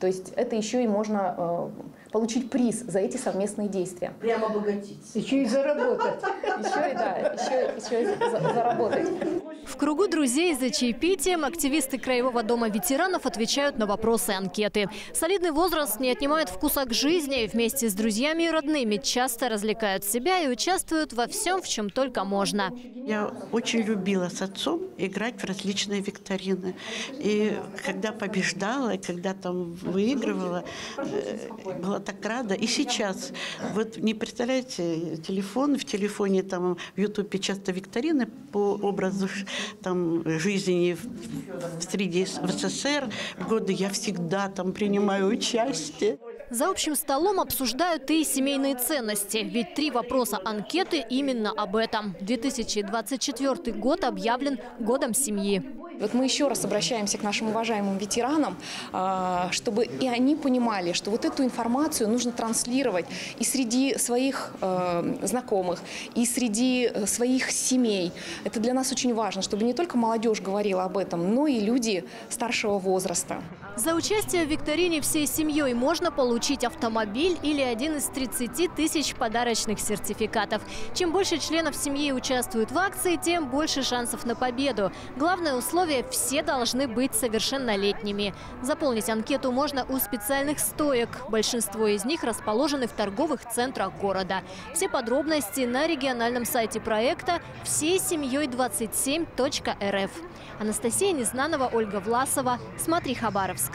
То есть это еще и можно э, получить приз за эти совместные действия. Прямо обогатиться. Еще и заработать. Еще и, да, еще, еще и за- заработать. В кругу друзей за чаепитием активисты Краевого дома ветеранов отвечают на вопросы анкеты. Солидный возраст не отнимает вкуса к жизни. Вместе с друзьями и родными часто развлекают себя и участвуют во всем, в чем только можно. Я очень любила с отцом играть в различные викторины. И когда побеждала, и когда там выигрывала, э, была так рада. И сейчас, вот не представляете, телефон, в телефоне там в Ютубе часто викторины по образу там жизни в, среде в СССР годы я всегда там принимаю участие. За общим столом обсуждают и семейные ценности. Ведь три вопроса анкеты именно об этом. 2024 год объявлен годом семьи. Вот мы еще раз обращаемся к нашим уважаемым ветеранам, а, чтобы и они понимали, что вот эту информацию нужно транслировать и среди своих э, знакомых, и среди э, своих семей. Это для нас очень важно, чтобы не только молодежь говорила об этом, но и люди старшего возраста. За участие в викторине всей семьей можно получить автомобиль или один из 30 тысяч подарочных сертификатов. Чем больше членов семьи участвуют в акции, тем больше шансов на победу. Главное условие – все должны быть совершеннолетними. Заполнить анкету можно у специальных стоек. Большинство из них расположены в торговых центрах города. Все подробности на региональном сайте проекта всей семьей 27.рф. Анастасия Незнанова, Ольга Власова. Смотри Хабаровск.